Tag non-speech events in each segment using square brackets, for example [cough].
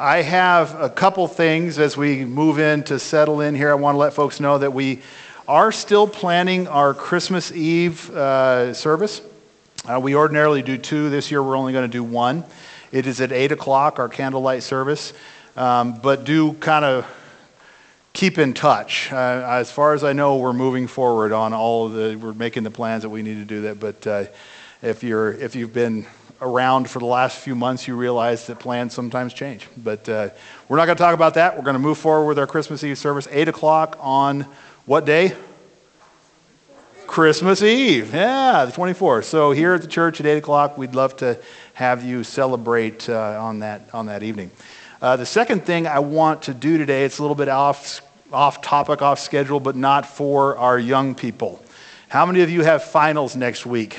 I have a couple things as we move in to settle in here. I want to let folks know that we are still planning our Christmas Eve uh, service. Uh, we ordinarily do two. This year we're only going to do one. It is at 8 o'clock, our candlelight service. Um, but do kind of keep in touch. Uh, as far as I know, we're moving forward on all of the, we're making the plans that we need to do that. But uh, if, you're, if you've been around for the last few months, you realize that plans sometimes change. But uh, we're not going to talk about that. We're going to move forward with our Christmas Eve service, 8 o'clock on what day? Christmas Eve. Yeah, the 24th. So here at the church at 8 o'clock, we'd love to have you celebrate uh, on, that, on that evening. Uh, the second thing I want to do today, it's a little bit off, off topic, off schedule, but not for our young people. How many of you have finals next week?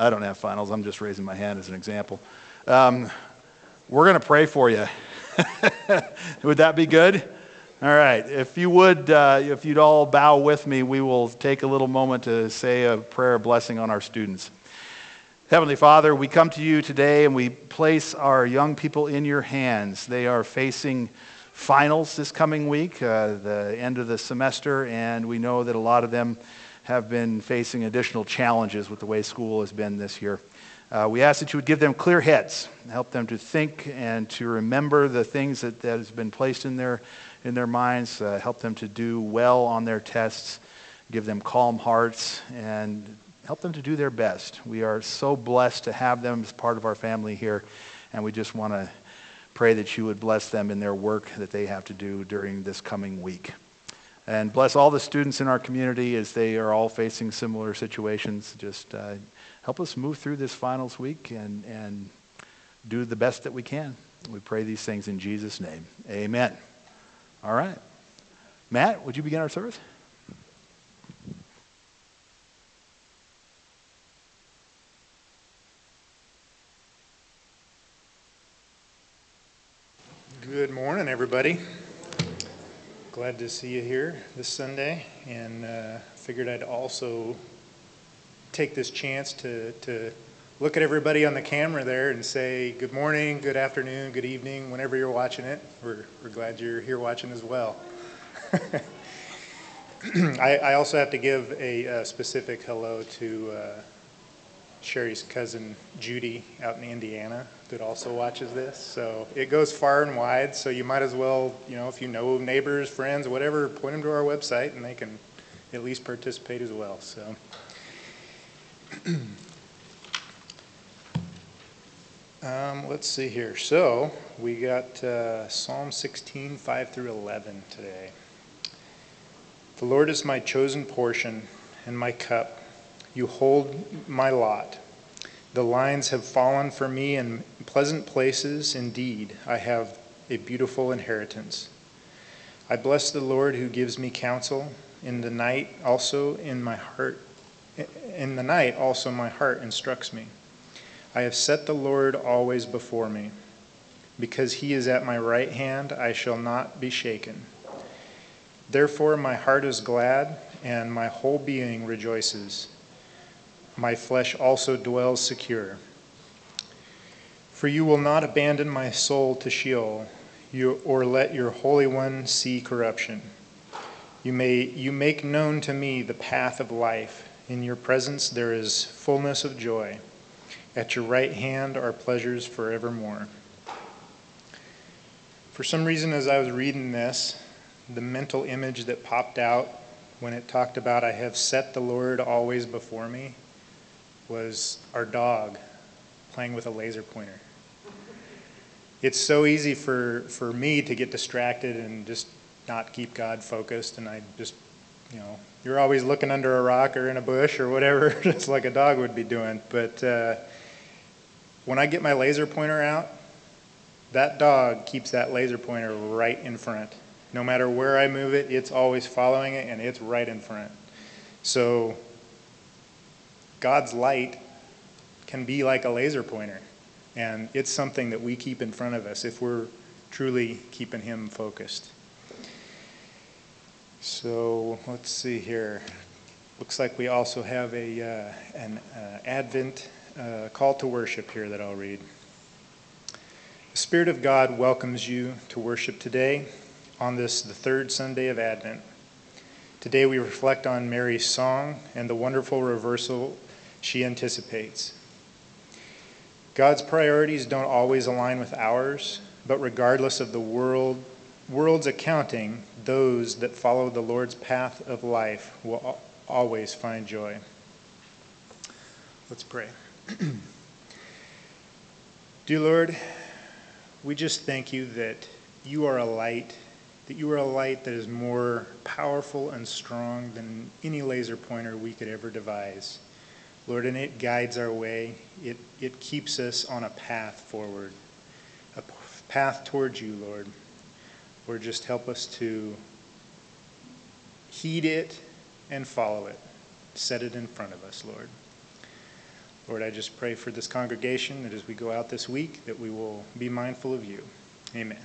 I don't have finals. I'm just raising my hand as an example. Um, we're going to pray for you. [laughs] would that be good? All right. If you would, uh, if you'd all bow with me, we will take a little moment to say a prayer of blessing on our students. Heavenly Father, we come to you today and we place our young people in your hands. They are facing finals this coming week, uh, the end of the semester, and we know that a lot of them have been facing additional challenges with the way school has been this year. Uh, we ask that you would give them clear heads, help them to think and to remember the things that, that has been placed in their, in their minds, uh, help them to do well on their tests, give them calm hearts, and help them to do their best. We are so blessed to have them as part of our family here, and we just want to pray that you would bless them in their work that they have to do during this coming week. And bless all the students in our community as they are all facing similar situations. Just uh, help us move through this finals week and, and do the best that we can. We pray these things in Jesus' name. Amen. All right. Matt, would you begin our service? Good morning, everybody. Glad to see you here this Sunday, and uh, figured I'd also take this chance to, to look at everybody on the camera there and say good morning, good afternoon, good evening, whenever you're watching it. We're, we're glad you're here watching as well. [laughs] I, I, also have to give a, a specific hello to uh, Sherry's cousin Judy out in Indiana that also watches this. So it goes far and wide. So you might as well, you know, if you know neighbors, friends, whatever, point them to our website and they can at least participate as well. So. [clears throat] um, let's see here. So we got uh, Psalm 16, 5 through 11 today. The Lord is my chosen portion and my cup. You hold my lot. The lines have fallen for me in pleasant places. Indeed, I have a beautiful inheritance. I bless the Lord who gives me counsel. In the night, also in my heart, in the night, also my heart instructs me. I have set the Lord always before me. Because he is at my right hand, I shall not be shaken. Therefore, my heart is glad, and my whole being rejoices my flesh also dwells secure. For you will not abandon my soul to Sheol, you, or let your Holy One see corruption. You, may, you make known to me the path of life. In your presence there is fullness of joy. At your right hand are pleasures forevermore. For some reason, as I was reading this, the mental image that popped out when it talked about, I have set the Lord always before me, was our dog playing with a laser pointer. It's so easy for, for me to get distracted and just not keep God focused, and I just, you know, you're always looking under a rock or in a bush or whatever, [laughs] just like a dog would be doing. But uh, when I get my laser pointer out, that dog keeps that laser pointer right in front. No matter where I move it, it's always following it and it's right in front. So God's light can be like a laser pointer. And it's something that we keep in front of us if we're truly keeping Him focused. So let's see here. Looks like we also have a, uh, an uh, Advent uh, call to worship here that I'll read. The Spirit of God welcomes you to worship today on this, the third Sunday of Advent. Today we reflect on Mary's song and the wonderful reversal she anticipates. God's priorities don't always align with ours, but regardless of the world, world's accounting, those that follow the Lord's path of life will always find joy. Let's pray. [clears throat] Dear Lord, we just thank you that you are a light, that you are a light that is more powerful and strong than any laser pointer we could ever devise. Lord, and it guides our way. It, it keeps us on a path forward, a path towards you, Lord. Lord, just help us to heed it and follow it. Set it in front of us, Lord. Lord, I just pray for this congregation that as we go out this week, that we will be mindful of you. Amen.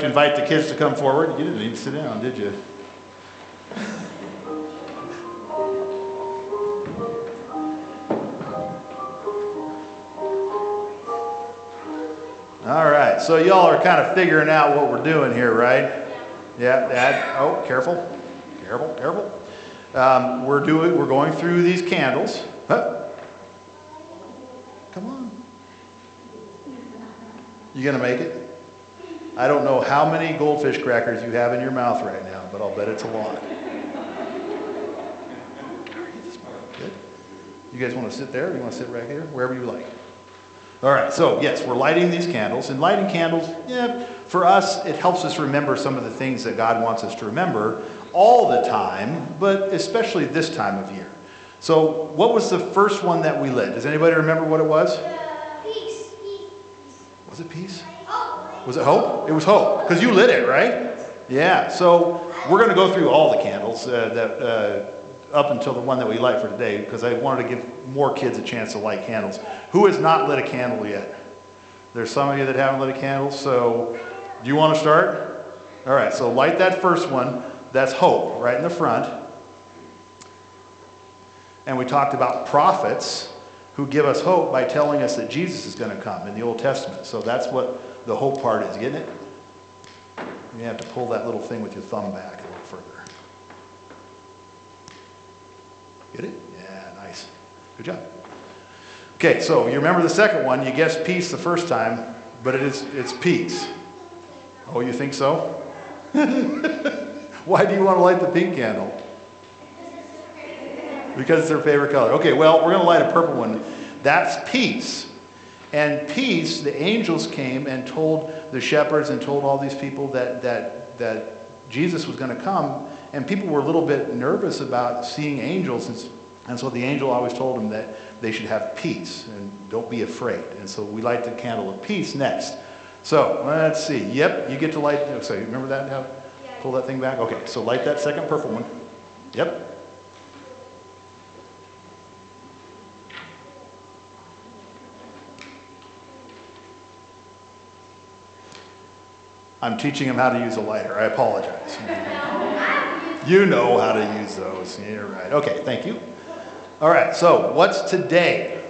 Like to invite the kids to come forward. You didn't even sit down, did you? All right, so y'all are kind of figuring out what we're doing here, right? Yeah, Dad. Oh, careful, careful, careful. Um, we're doing, we're going through these candles. Huh? Come on. You gonna make it? I don't know how many goldfish crackers you have in your mouth right now, but I'll bet it's a lot. Good. You guys want to sit there? You want to sit right here? Wherever you like. All right, so yes, we're lighting these candles. And lighting candles, yeah, for us, it helps us remember some of the things that God wants us to remember all the time, but especially this time of year. So, what was the first one that we lit? Does anybody remember what it was? Peace. Peace. Was it peace? Was it hope? It was hope, because you lit it, right? Yeah, so we're going to go through all the candles uh, that, uh, up until the one that we light for today, because I wanted to give more kids a chance to light candles. Who has not lit a candle yet? There's some of you that haven't lit a candle, so do you want to start? All right, so light that first one. That's hope, right in the front. And we talked about prophets who give us hope by telling us that Jesus is going to come in the Old Testament. So that's what the hope part is, getting it? You have to pull that little thing with your thumb back a little further. Get it? Yeah, nice. Good job. Okay, so you remember the second one. You guessed peace the first time, but it is it's peace. Oh, you think so? [laughs] Why do you want to light the pink candle? Because it's their favorite color. Okay, well, we're going to light a purple one. That's peace. And peace, the angels came and told the shepherds and told all these people that, that, that Jesus was going to come. And people were a little bit nervous about seeing angels. And, and so the angel always told them that they should have peace and don't be afraid. And so we light the candle of peace next. So let's see. Yep, you get to light. oh, So you remember that now? Pull that thing back. Okay, so light that second purple one. Yep. I'm teaching him how to use a lighter. I apologize. You know how to use those. You're right. Okay, thank you. All right, so what's today?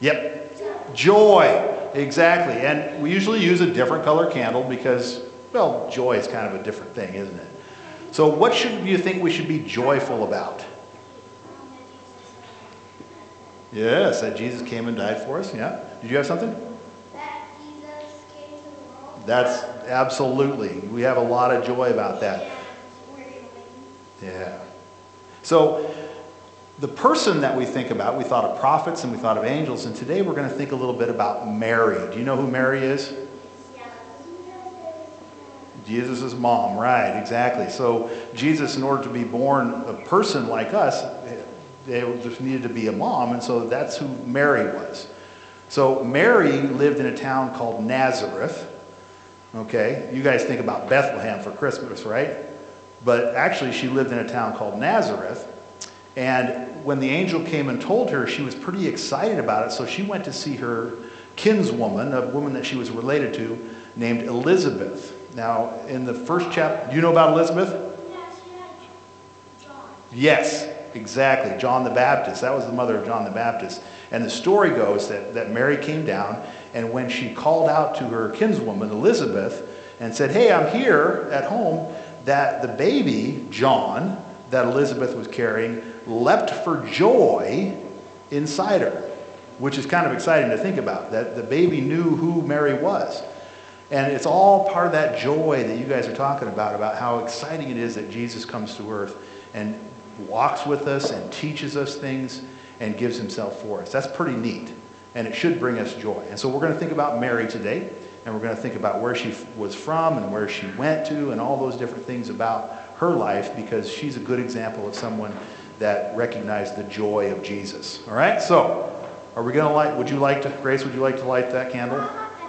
Yep, joy. Exactly. And we usually use a different color candle because, well, joy is kind of a different thing, isn't it? So, what should you think we should be joyful about? Yes, that Jesus came and died for us. Yeah. Did you have something? That's absolutely. We have a lot of joy about that. Yeah. So, the person that we think about, we thought of prophets and we thought of angels, and today we're going to think a little bit about Mary. Do you know who Mary is? Jesus' mom, right, exactly. So, Jesus, in order to be born a person like us, they just needed to be a mom, and so that's who Mary was. So, Mary lived in a town called Nazareth. Okay, you guys think about Bethlehem for Christmas, right? But actually, she lived in a town called Nazareth. And when the angel came and told her, she was pretty excited about it. So she went to see her kinswoman, a woman that she was related to, named Elizabeth. Now, in the first chapter, do you know about Elizabeth? Yeah, she had John. Yes, exactly. John the Baptist. That was the mother of John the Baptist. And the story goes that, that Mary came down, and when she called out to her kinswoman, Elizabeth, and said, Hey, I'm here at home, that the baby, John, that Elizabeth was carrying, leapt for joy inside her, which is kind of exciting to think about, that the baby knew who Mary was. And it's all part of that joy that you guys are talking about, about how exciting it is that Jesus comes to earth and walks with us and teaches us things and gives himself for us. That's pretty neat. And it should bring us joy. And so we're going to think about Mary today, and we're going to think about where she was from and where she went to and all those different things about her life because she's a good example of someone that recognized the joy of Jesus. All right? So, are we going to light would you like to Grace, would you like to light that candle?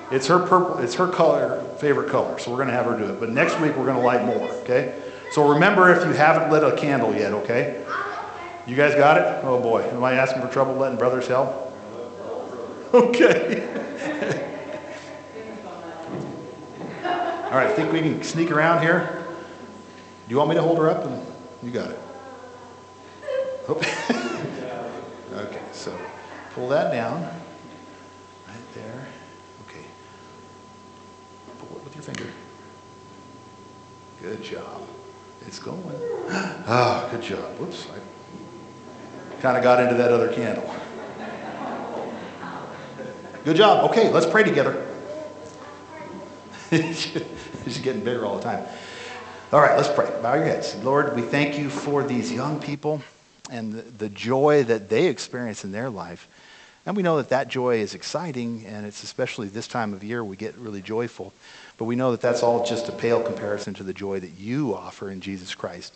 It's her purple it's her color favorite color. So we're going to have her do it. But next week we're going to light more, okay? So remember if you haven't lit a candle yet, okay? You guys got it? Oh boy. Am I asking for trouble letting brothers help? Okay. All right, I think we can sneak around here? Do you want me to hold her up? And you got it. [laughs] okay, so pull that down. Right there. Okay. Pull it with your finger. Good job. It's going. [gasps] Ah, good job. Whoops. I kind of got into that other candle. Good job. Okay, let's pray together. [laughs] She's getting bigger all the time. All right, let's pray. Bow your heads. Lord, we thank you for these young people and the, the joy that they experience in their life. And we know that that joy is exciting, and it's especially this time of year we get really joyful. But we know that that's all just a pale comparison to the joy that you offer in Jesus Christ.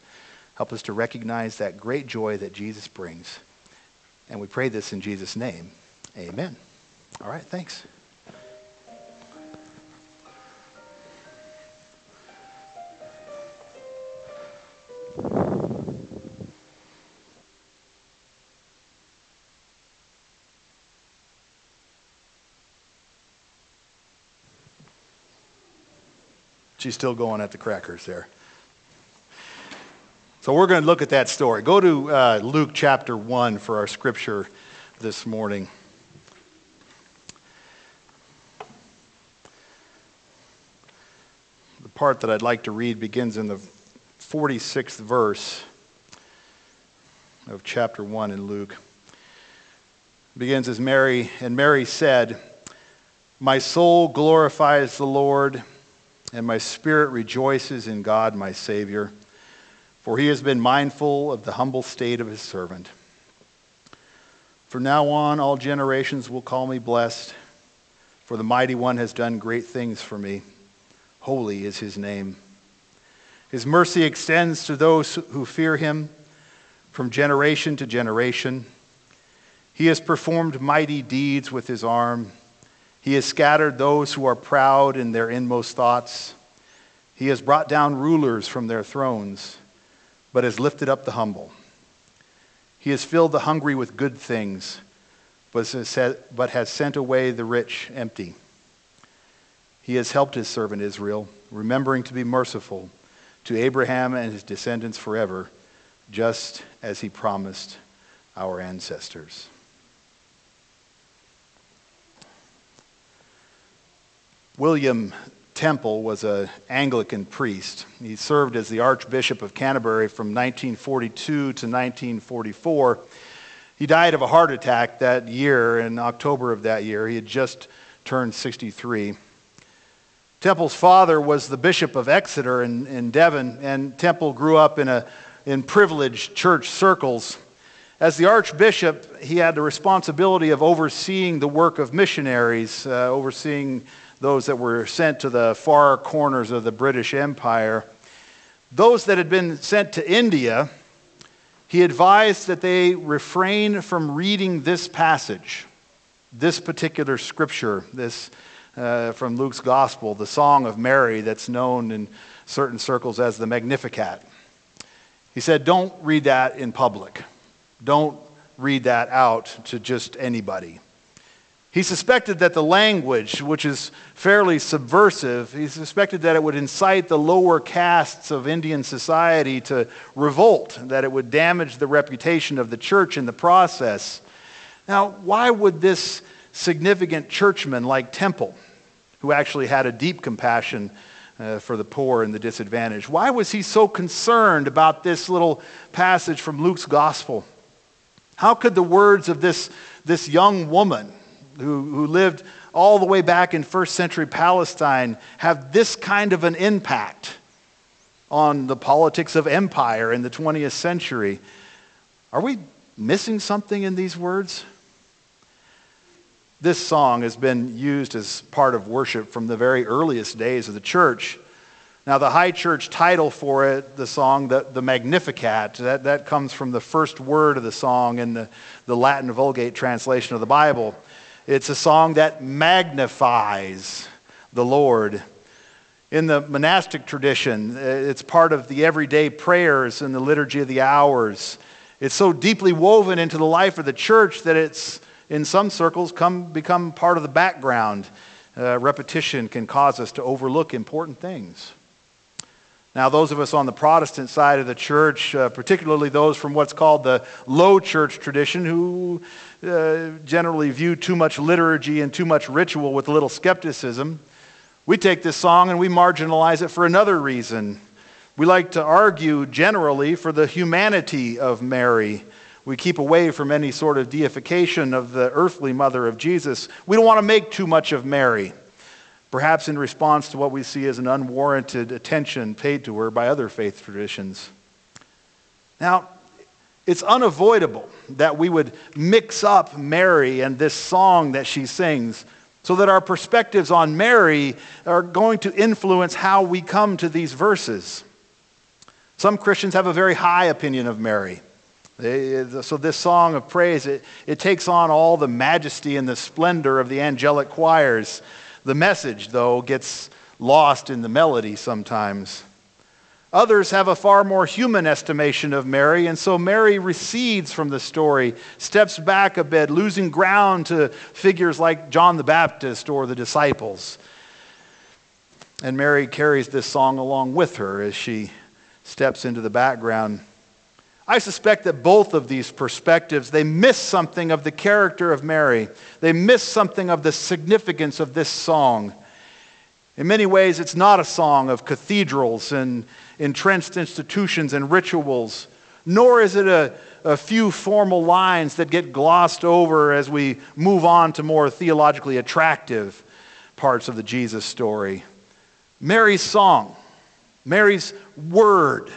Help us to recognize that great joy that Jesus brings. And we pray this in Jesus' name. Amen. All right, thanks. She's still going at the crackers there. So we're going to look at that story. Go to uh, Luke chapter 1 for our scripture this morning. Part that I'd like to read begins in the 46th verse of chapter 1 in Luke. It begins as Mary, and Mary said, My soul glorifies the Lord and my spirit rejoices in God my Savior, for he has been mindful of the humble state of his servant. From now on, all generations will call me blessed, for the mighty one has done great things for me. Holy is his name. His mercy extends to those who fear him from generation to generation. He has performed mighty deeds with his arm. He has scattered those who are proud in their inmost thoughts. He has brought down rulers from their thrones, but has lifted up the humble. He has filled the hungry with good things, but has sent away the rich empty. He has helped his servant Israel, remembering to be merciful to Abraham and his descendants forever, just as he promised our ancestors. William Temple was an Anglican priest. He served as the Archbishop of Canterbury from 1942 to 1944. He died of a heart attack that year, in October of that year. He had just turned 63. Temple's father was the Bishop of Exeter in, in Devon, and Temple grew up in, a, in privileged church circles. As the Archbishop, he had the responsibility of overseeing the work of missionaries, uh, overseeing those that were sent to the far corners of the British Empire. Those that had been sent to India, he advised that they refrain from reading this passage, this particular scripture, this uh, from Luke's Gospel, the Song of Mary that's known in certain circles as the Magnificat. He said, Don't read that in public. Don't read that out to just anybody. He suspected that the language, which is fairly subversive, he suspected that it would incite the lower castes of Indian society to revolt, that it would damage the reputation of the church in the process. Now, why would this significant churchmen like Temple, who actually had a deep compassion uh, for the poor and the disadvantaged, why was he so concerned about this little passage from Luke's gospel? How could the words of this, this young woman, who, who lived all the way back in first century Palestine have this kind of an impact on the politics of empire in the 20th century. Are we missing something in these words? This song has been used as part of worship from the very earliest days of the church. Now, the high church title for it, the song, the, the Magnificat, that, that comes from the first word of the song in the, the Latin Vulgate translation of the Bible. It's a song that magnifies the Lord. In the monastic tradition, it's part of the everyday prayers in the liturgy of the hours. It's so deeply woven into the life of the church that it's, in some circles, come, become part of the background. Uh, repetition can cause us to overlook important things. Now, those of us on the Protestant side of the church, uh, particularly those from what's called the low church tradition, who uh, generally view too much liturgy and too much ritual with a little skepticism, we take this song and we marginalize it for another reason. We like to argue generally for the humanity of Mary. We keep away from any sort of deification of the earthly mother of Jesus. We don't want to make too much of Mary perhaps in response to what we see as an unwarranted attention paid to her by other faith traditions. Now, it's unavoidable that we would mix up Mary and this song that she sings so that our perspectives on Mary are going to influence how we come to these verses. Some Christians have a very high opinion of Mary. So, this song of praise, it, it takes on all the majesty and the splendor of the angelic choirs. The message, though, gets lost in the melody sometimes. Others have a far more human estimation of Mary, and so Mary recedes from the story, steps back a bit, losing ground to figures like John the Baptist or the disciples. And Mary carries this song along with her as she steps into the background. I suspect that both of these perspectives, they miss something of the character of Mary. They miss something of the significance of this song. In many ways, it's not a song of cathedrals and entrenched institutions and rituals, nor is it a, a few formal lines that get glossed over as we move on to more theologically attractive parts of the Jesus story. Mary's song, Mary's word,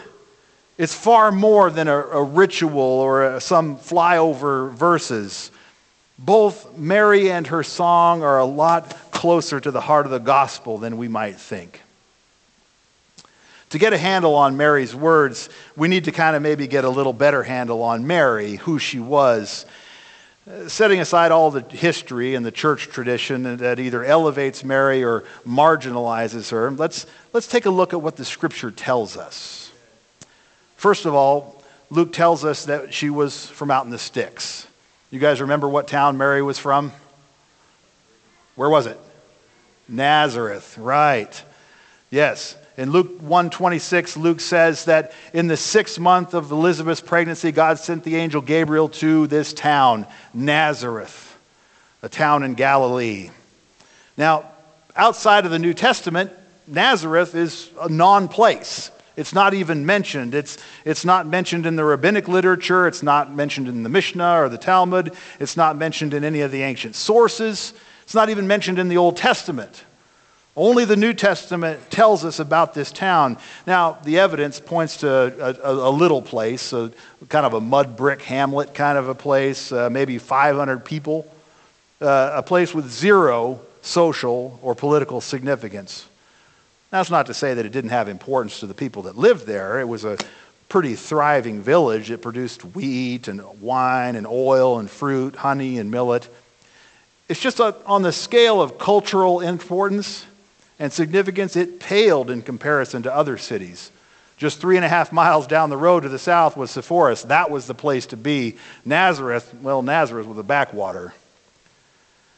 it's far more than a, a ritual or a, some flyover verses. Both Mary and her song are a lot closer to the heart of the gospel than we might think. To get a handle on Mary's words, we need to kind of maybe get a little better handle on Mary, who she was. Uh, setting aside all the history and the church tradition that either elevates Mary or marginalizes her, let's, let's take a look at what the scripture tells us. First of all, Luke tells us that she was from out in the sticks. You guys remember what town Mary was from? Where was it? Nazareth, right. Yes. In Luke 126, Luke says that in the sixth month of Elizabeth's pregnancy, God sent the angel Gabriel to this town, Nazareth, a town in Galilee. Now, outside of the New Testament, Nazareth is a non place. It's not even mentioned. It's, it's not mentioned in the rabbinic literature. It's not mentioned in the Mishnah or the Talmud. It's not mentioned in any of the ancient sources. It's not even mentioned in the Old Testament. Only the New Testament tells us about this town. Now, the evidence points to a, a, a little place, a, kind of a mud brick hamlet kind of a place, uh, maybe 500 people, uh, a place with zero social or political significance. That's not to say that it didn't have importance to the people that lived there. It was a pretty thriving village. It produced wheat and wine and oil and fruit, honey and millet. It's just a, on the scale of cultural importance and significance, it paled in comparison to other cities. Just three and a half miles down the road to the south was Sepphoris. That was the place to be. Nazareth, well, Nazareth was a backwater.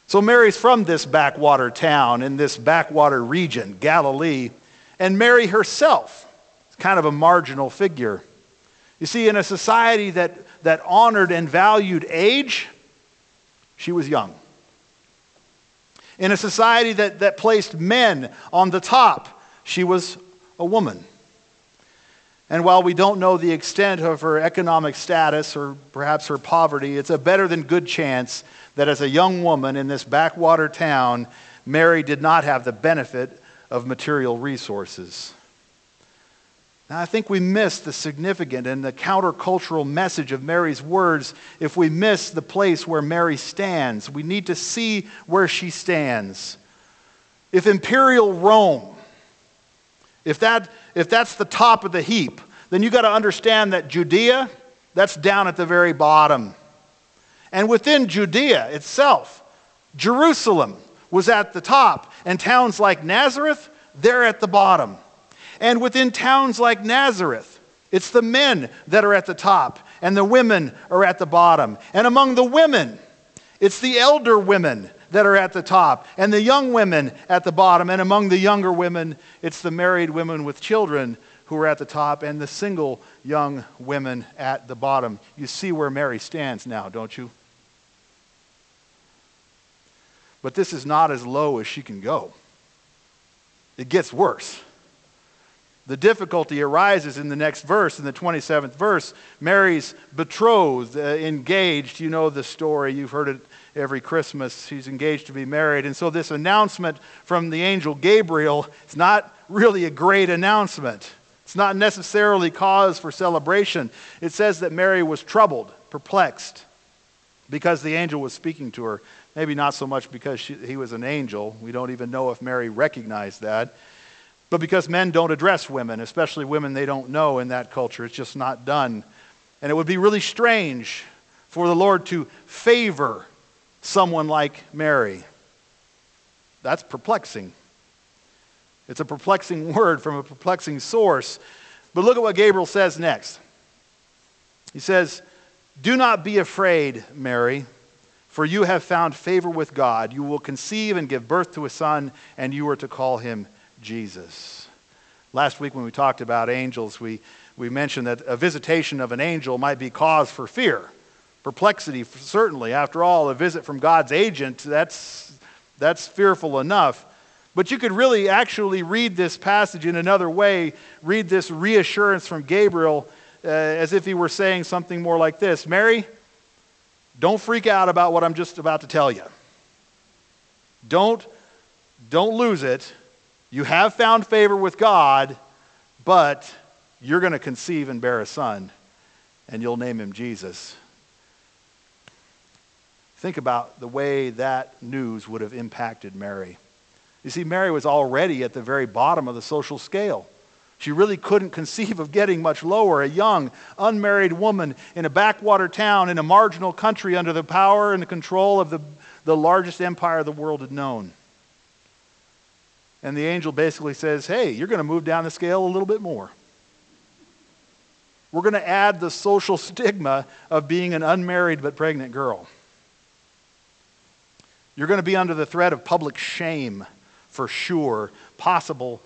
So Mary's from this backwater town in this backwater region, Galilee, and Mary herself is kind of a marginal figure. You see, in a society that, that honored and valued age, she was young. In a society that, that placed men on the top, she was a woman. And while we don't know the extent of her economic status or perhaps her poverty, it's a better than good chance that as a young woman in this backwater town, Mary did not have the benefit of material resources. Now, I think we miss the significant and the countercultural message of Mary's words if we miss the place where Mary stands. We need to see where she stands. If imperial Rome, if, that, if that's the top of the heap, then you got to understand that Judea, that's down at the very bottom. And within Judea itself, Jerusalem was at the top, and towns like Nazareth, they're at the bottom. And within towns like Nazareth, it's the men that are at the top, and the women are at the bottom. And among the women, it's the elder women that are at the top, and the young women at the bottom. And among the younger women, it's the married women with children who are at the top, and the single young women at the bottom. You see where Mary stands now, don't you? But this is not as low as she can go. It gets worse. The difficulty arises in the next verse, in the 27th verse. Mary's betrothed, uh, engaged. You know the story. You've heard it every Christmas. She's engaged to be married. And so, this announcement from the angel Gabriel is not really a great announcement. It's not necessarily cause for celebration. It says that Mary was troubled, perplexed, because the angel was speaking to her. Maybe not so much because she, he was an angel. We don't even know if Mary recognized that. But because men don't address women, especially women they don't know in that culture, it's just not done. And it would be really strange for the Lord to favor someone like Mary. That's perplexing. It's a perplexing [laughs] word from a perplexing source. But look at what Gabriel says next. He says, Do not be afraid, Mary, for you have found favor with God. You will conceive and give birth to a son, and you are to call him Jesus. Last week, when we talked about angels, we, we mentioned that a visitation of an angel might be cause for fear, perplexity, certainly. After all, a visit from God's agent, that's, that's fearful enough. But you could really actually read this passage in another way, read this reassurance from Gabriel uh, as if he were saying something more like this Mary, don't freak out about what I'm just about to tell you. Don't, don't lose it. You have found favor with God, but you're going to conceive and bear a son, and you'll name him Jesus. Think about the way that news would have impacted Mary. You see, Mary was already at the very bottom of the social scale. She really couldn't conceive of getting much lower. A young, unmarried woman in a backwater town in a marginal country under the power and the control of the, the largest empire the world had known. And the angel basically says, Hey, you're going to move down the scale a little bit more. We're going to add the social stigma of being an unmarried but pregnant girl. You're going to be under the threat of public shame for sure, possible,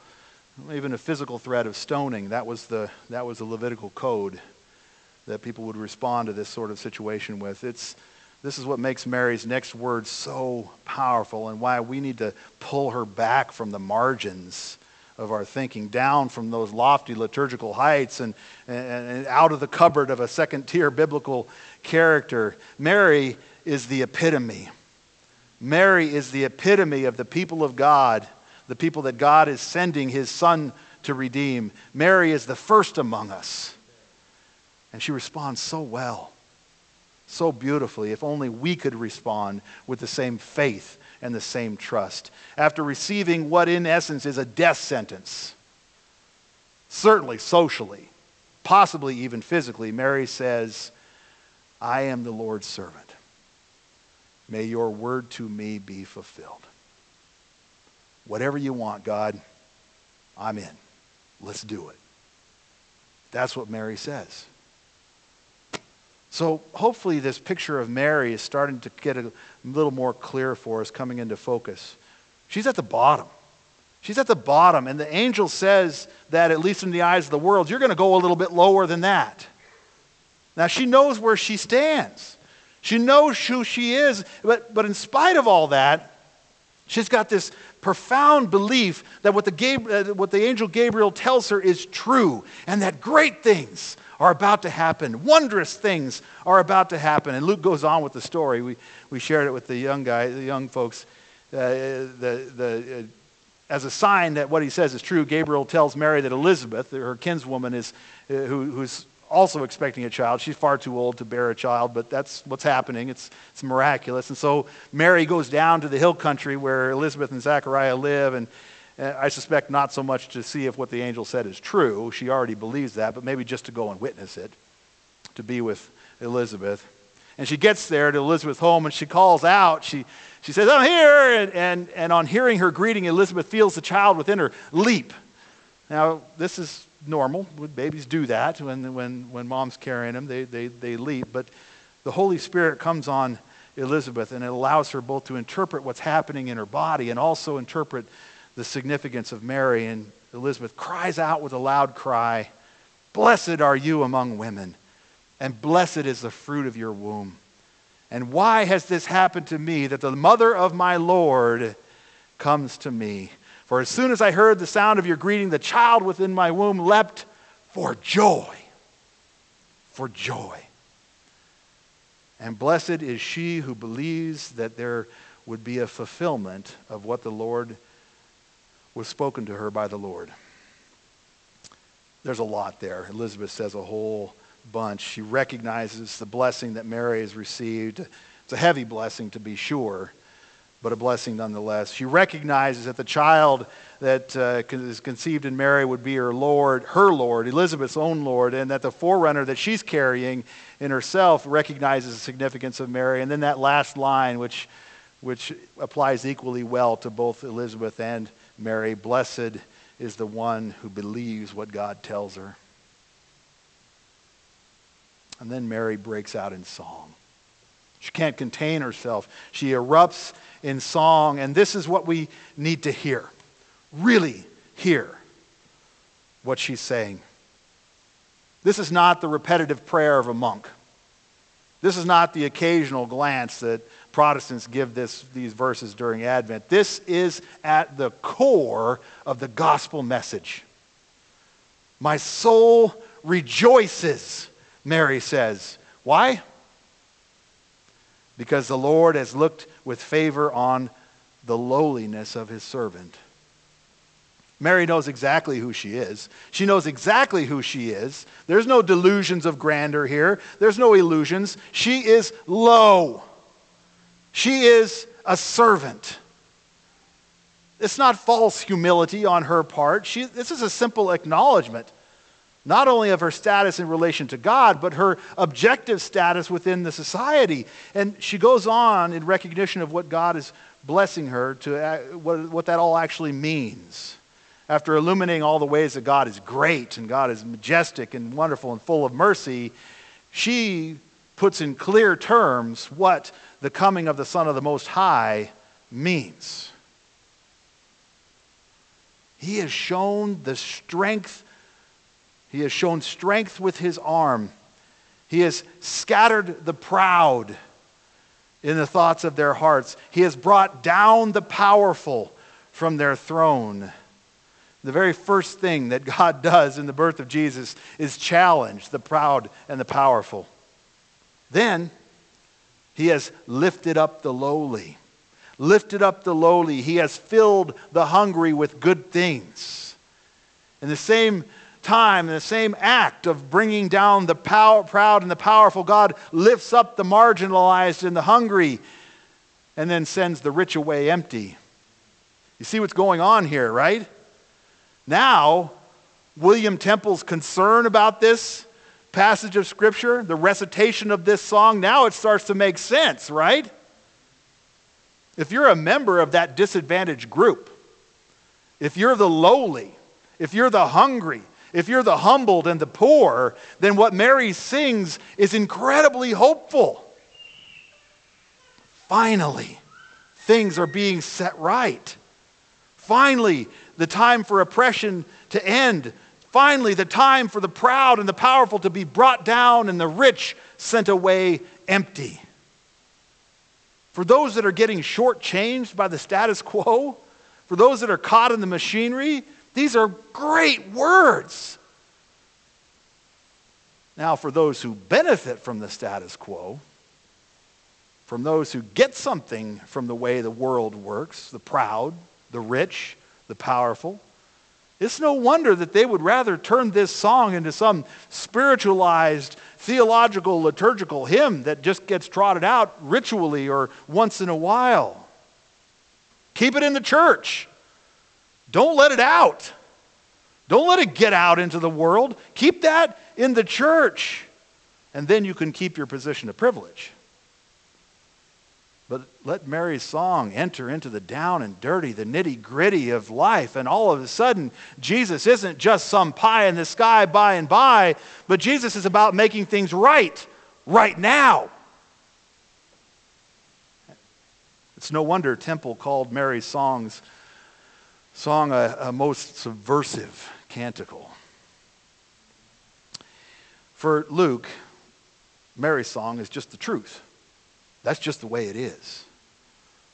even a physical threat of stoning. That was the, that was the Levitical code that people would respond to this sort of situation with. It's, this is what makes Mary's next words so powerful and why we need to pull her back from the margins of our thinking, down from those lofty liturgical heights and, and, and out of the cupboard of a second tier biblical character. Mary is the epitome. Mary is the epitome of the people of God, the people that God is sending his son to redeem. Mary is the first among us. And she responds so well so beautifully if only we could respond with the same faith and the same trust. After receiving what, in essence, is a death sentence, certainly socially, possibly even physically, Mary says, I am the Lord's servant. May your word to me be fulfilled. Whatever you want, God, I'm in. Let's do it. That's what Mary says. So hopefully, this picture of Mary is starting to get a little more clear for us coming into focus. She's at the bottom. She's at the bottom, and the angel says that, at least in the eyes of the world, you're going to go a little bit lower than that. Now, she knows where she stands. She knows who she is, but, but in spite of all that, she's got this profound belief that what the, uh, what the angel Gabriel tells her is true, and that great things are about to happen. Wondrous things are about to happen. And Luke goes on with the story. We, we shared it with the young guy, the young folks. Uh, the, the, uh, as a sign that what he says is true, Gabriel tells Mary that Elizabeth, her kinswoman, is, uh, who, who's also expecting a child. She's far too old to bear a child, but that's what's happening. It's, it's miraculous. And so Mary goes down to the hill country where Elizabeth and Zachariah live, and uh, I suspect not so much to see if what the angel said is true. She already believes that, but maybe just to go and witness it, to be with Elizabeth. And she gets there to Elizabeth's home and she calls out. She, she says, I'm here. And, and, and on hearing her greeting, Elizabeth feels the child within her leap. Now, this is normal. Babies do that when, when, when mom's carrying them, they, they, they leap. But the Holy Spirit comes on Elizabeth, and it allows her both to interpret what's happening in her body and also interpret the significance of Mary. And Elizabeth cries out with a loud cry Blessed are you among women, and blessed is the fruit of your womb. And why has this happened to me that the mother of my Lord comes to me? For as soon as I heard the sound of your greeting, the child within my womb leapt for joy. For joy. And blessed is she who believes that there would be a fulfillment of what the Lord was spoken to her by the Lord. There's a lot there. Elizabeth says a whole bunch. She recognizes the blessing that Mary has received. It's a heavy blessing, to be sure but a blessing nonetheless. She recognizes that the child that uh, is conceived in Mary would be her Lord, her Lord, Elizabeth's own Lord, and that the forerunner that she's carrying in herself recognizes the significance of Mary. And then that last line, which, which applies equally well to both Elizabeth and Mary Blessed is the one who believes what God tells her. And then Mary breaks out in song. She can't contain herself. She erupts in song. And this is what we need to hear really hear what she's saying. This is not the repetitive prayer of a monk. This is not the occasional glance that Protestants give this, these verses during Advent. This is at the core of the gospel message. My soul rejoices, Mary says. Why? Because the Lord has looked with favor on the lowliness of his servant. Mary knows exactly who she is. She knows exactly who she is. There's no delusions of grandeur here, there's no illusions. She is low, she is a servant. It's not false humility on her part. She, this is a simple acknowledgement not only of her status in relation to God, but her objective status within the society. And she goes on in recognition of what God is blessing her to uh, what, what that all actually means. After illuminating all the ways that God is great and God is majestic and wonderful and full of mercy, she puts in clear terms what the coming of the Son of the Most High means. He has shown the strength he has shown strength with his arm. He has scattered the proud in the thoughts of their hearts. He has brought down the powerful from their throne. The very first thing that God [laughs] does in the birth of Jesus is challenge the proud and the powerful. Then he has lifted up the lowly. Lifted up the lowly. He has filled the hungry with good things. In the same time, in the same act of bringing down the power, proud and the powerful, God lifts up the marginalized and the hungry and then sends the rich away empty. You see what's going on here, right? Now, William Temple's concern about this passage of Scripture, the recitation of this song, now it starts to make sense, right? If you're a member of that disadvantaged group, if you're the lowly, if you're the hungry, if you're the humbled and the poor, then what Mary sings is incredibly hopeful. Finally, things are being set right. Finally, the time for oppression to end. Finally, the time for the proud and the powerful to be brought down and the rich sent away empty. For those that are getting shortchanged by the status quo, for those that are caught in the machinery, these are great words. Now, for those who benefit from the status quo, from those who get something from the way the world works, the proud, the rich, the powerful, it's no wonder that they would rather turn this song into some spiritualized, theological, liturgical hymn that just gets trotted out ritually or once in a while. Keep it in the church. Don't let it out. Don't let it get out into the world. Keep that in the church. And then you can keep your position of privilege. But let Mary's song enter into the down and dirty, the nitty gritty of life. And all of a sudden, Jesus isn't just some pie in the sky by and by, but Jesus is about making things right, right now. It's no wonder Temple called Mary's songs song a, a most subversive canticle. For Luke, Mary's song is just the truth. That's just the way it is.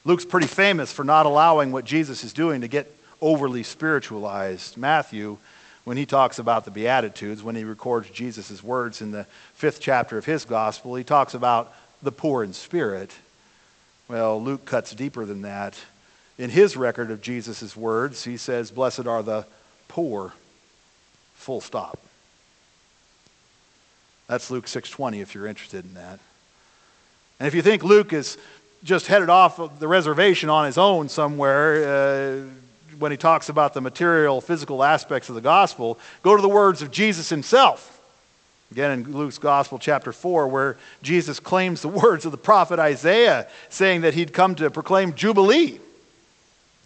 Luke's pretty famous for not allowing what Jesus is doing to get overly spiritualized. Matthew, when he talks about the Beatitudes, when he records Jesus' words in the fifth chapter of his gospel, he talks about the poor in spirit. Well, Luke cuts deeper than that. In his record of Jesus' words, he says, Blessed are the poor, full stop. That's Luke 6:20 if you're interested in that. And if you think Luke is just headed off of the reservation on his own somewhere uh, when he talks about the material, physical aspects of the gospel, go to the words of Jesus himself. Again, in Luke's Gospel, chapter 4, where Jesus claims the words of the prophet Isaiah, saying that he'd come to proclaim Jubilee,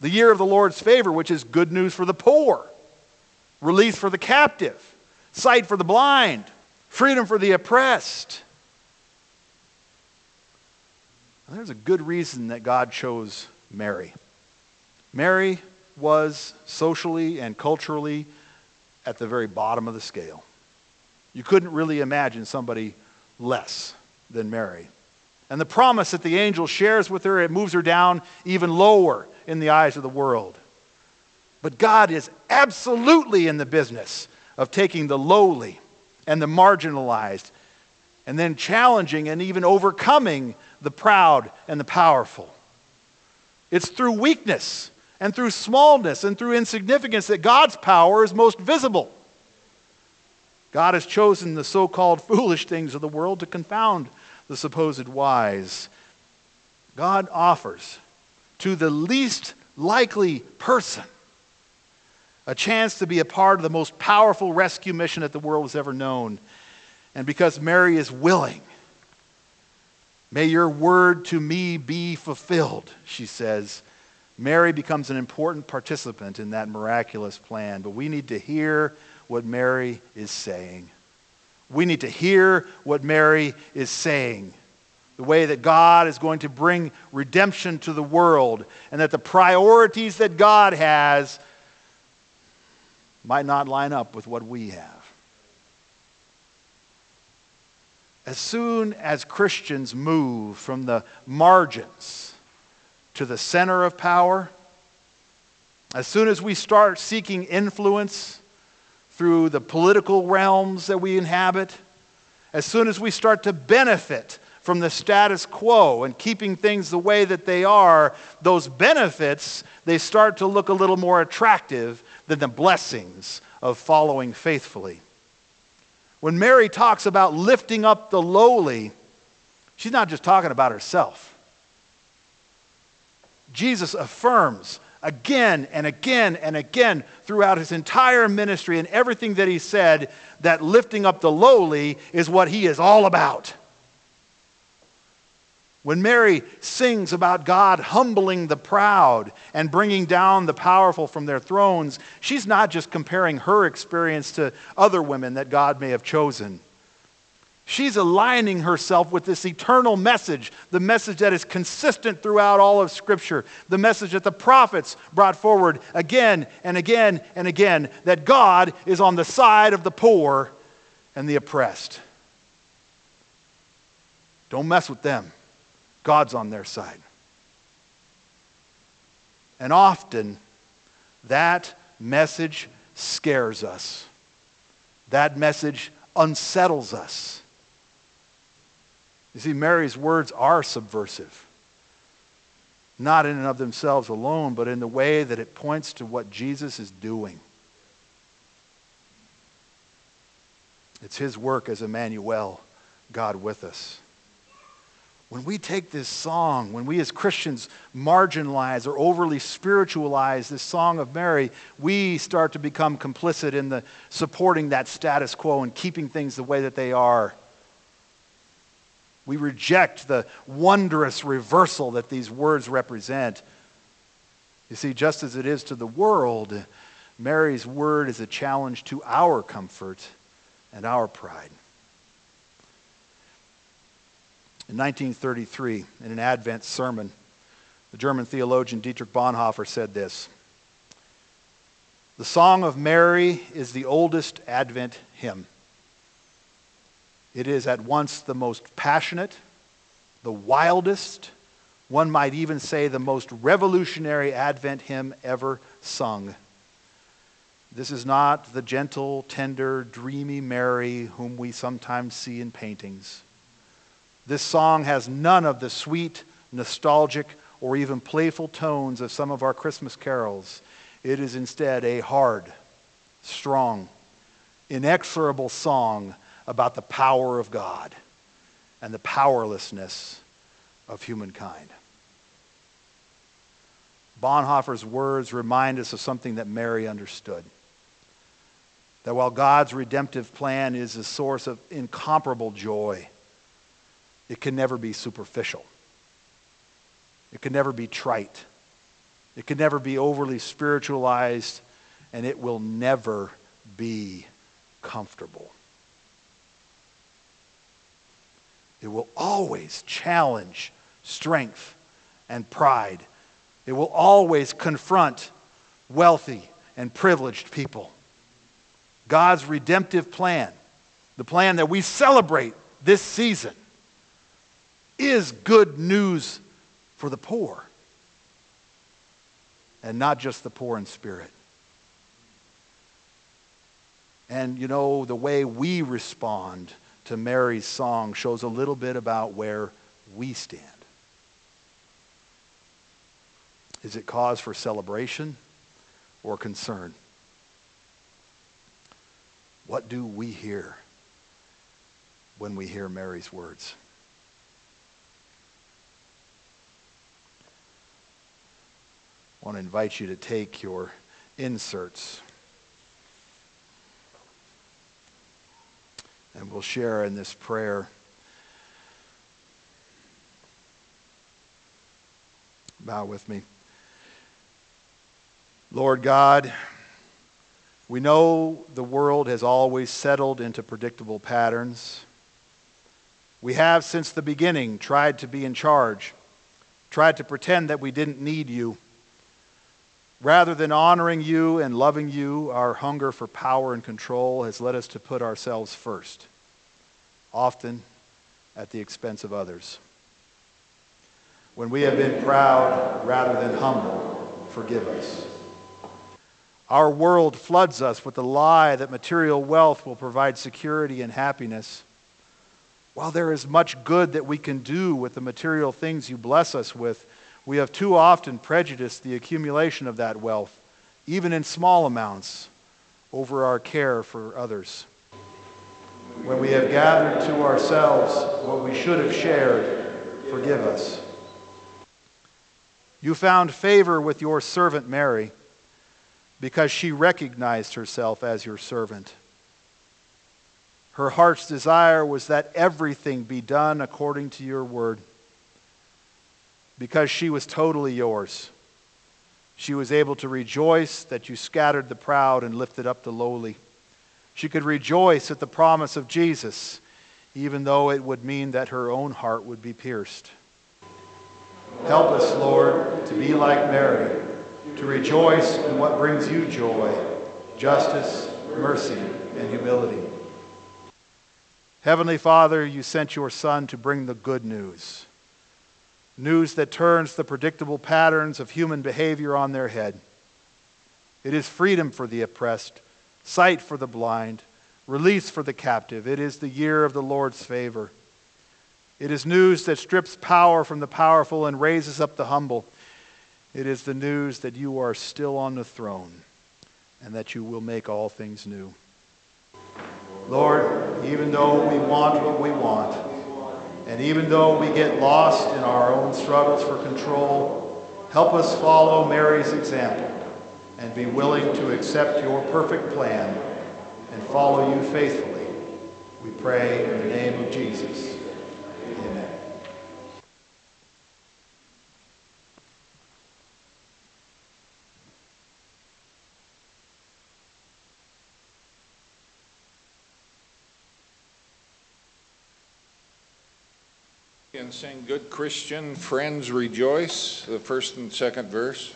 the year of the Lord's favor, which is good news for the poor, release for the captive, sight for the blind, freedom for the oppressed. There's a good reason that God chose Mary. Mary was socially and culturally at the very bottom of the scale. You couldn't really imagine somebody less than Mary. And the promise that the angel shares with her, it moves her down even lower in the eyes of the world. But God is absolutely in the business of taking the lowly and the marginalized and then challenging and even overcoming the proud and the powerful. It's through weakness and through smallness and through insignificance that God's power is most visible. God has chosen the so called [laughs] foolish things of the world to confound the supposed wise. God offers to the least likely person a chance to be a part of the most powerful rescue mission that the world has ever known. And because Mary is willing, May your word to me be fulfilled, she says. Mary becomes an important participant in that miraculous plan, but we need to hear what Mary is saying. We need to hear what Mary is saying. The way that God is going to bring redemption to the world, and that the priorities that God has might not line up with what we have. As soon as Christians move from the margins to the center of power, as soon as we start seeking influence through the political realms that we inhabit, as soon as we start to benefit from the status quo and keeping things the way that they are, those benefits, they start to look a little more attractive than the blessings of following faithfully. When Mary talks about lifting up the lowly, she's not just talking about herself. Jesus affirms again and again and again throughout his entire ministry and everything that he said that lifting up the lowly is what he is all about. When Mary sings about God humbling the proud and bringing down the powerful from their thrones, she's not just comparing her experience to other women that God may have chosen. She's aligning herself with this eternal message, the message that is consistent throughout all of Scripture, the message that the prophets brought forward again and again and again that God is on the side of the poor and the oppressed. Don't mess with them. God's on their side. And often, that message scares us. That message unsettles us. You see, Mary's words are subversive. Not in and of themselves alone, but in the way that it points to what Jesus is doing. It's his work as Emmanuel, God with us when we take this song, when we as Christians marginalize or overly spiritualize this song of Mary, we start to become complicit in the supporting that status quo and keeping things the way that they are. We reject the wondrous reversal that these words represent. You see, just as it is to the world, Mary's word is a challenge to our comfort and our pride. In 1933, in an Advent sermon, The German theologian Dietrich Bonhoeffer said this The Song of Mary is the oldest Advent hymn. It is at once the most passionate, the wildest, one might even say the most revolutionary Advent hymn ever sung. This is not the gentle, tender, dreamy Mary whom we sometimes see in paintings. This song has none of the sweet, nostalgic, or even playful tones of some of our Christmas carols. It is instead a hard, strong, inexorable song about the power of God and the powerlessness of humankind. Bonhoeffer's words remind us of something that Mary understood. That while God's redemptive plan is a source of incomparable joy, it can never be superficial. It can never be trite. It can never be overly spiritualized, and it will never be comfortable. It will always challenge strength and pride. It will always confront wealthy and privileged people. God's redemptive plan, the plan that we celebrate this season, is good news for the poor. And not just the poor in spirit. And you know, the way we respond to Mary's song shows a little bit about where we stand. Is it cause for celebration or concern? What do we hear when we hear Mary's words? I want to invite you to take your inserts. And we'll share in this prayer. Bow with me. Lord God, we know the world has always settled into predictable patterns. We have, since the beginning, tried to be in charge, tried to pretend that we didn't need you. Rather than honoring you and loving you, our hunger for power and control has led us to put ourselves first, often at the expense of others. When we have been proud rather than humble, forgive us. Our world floods us with the lie that material wealth will provide security and happiness. While there is much good that we can do with the material things you bless us with, we have too often prejudiced the accumulation of that wealth, even in small amounts, over our care for others. When we have gathered to ourselves what we should have shared, forgive us. You found favor with your servant Mary because she recognized herself as your servant. Her heart's desire was that everything be done according to your word. Because she was totally yours, she was able to rejoice that you scattered the proud and lifted up the lowly. She could rejoice at the promise of Jesus, even though it would mean that her own heart would be pierced. Help us, Lord, to be like Mary to rejoice in what brings you joy, justice, mercy, and humility. Heavenly Father, you sent your Son to bring the good news. News that turns the predictable patterns of human behavior on their head. It is freedom for the oppressed, sight for the blind, release for the captive. It is the year of the Lord's favor. It is news that strips power from the powerful and raises up the humble. It is the news that you are still on the throne and that you will make all things new. Lord, even though we want what we want, and even though we get lost in our own struggles for control, help us follow Mary's example and be willing to accept your perfect plan and follow you faithfully. We pray in the name of Jesus. And sing Good Christian Friends Rejoice, the first and second verse.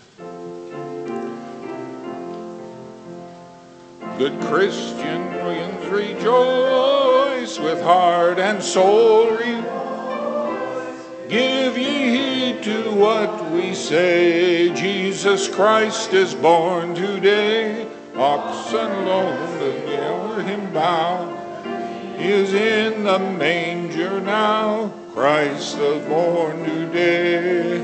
Good Christians rejoice with heart and soul. Re- Give ye heed to what we say. Jesus Christ is born today. Oxen lowed and yell him bow. Is in the manger now. Christ is born today.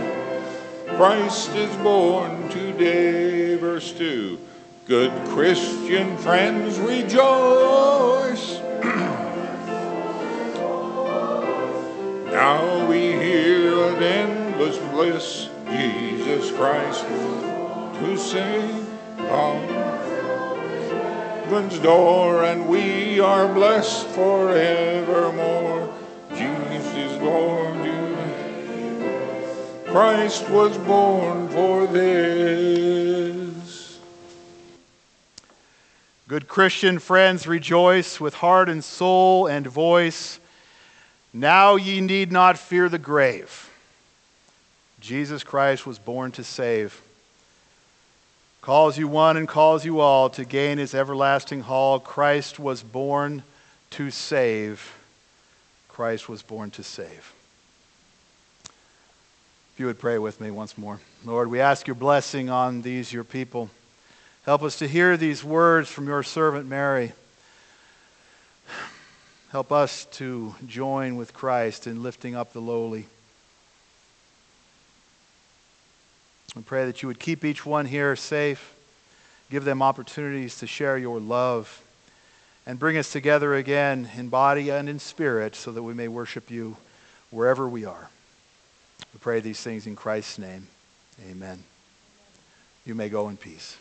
Christ is born today. Verse 2. Good Christian friends rejoice. [clears throat] now we hear an endless bliss. Jesus Christ to sing on heaven's door, and we are blessed forevermore. Jesus is to Christ was born for this. Good Christian friends, rejoice with heart and soul and voice. Now ye need not fear the grave. Jesus Christ was born to save. Calls you one and calls you all to gain his everlasting hall. Christ was born to save. Christ was born to save. If you would pray with me once more. Lord, we ask your blessing on these, your people. Help us to hear these words from your servant Mary. Help us to join with Christ in lifting up the lowly. We pray that you would keep each one here safe, give them opportunities to share your love, and bring us together again in body and in spirit so that we may worship you wherever we are. We pray these things in Christ's name. Amen. You may go in peace.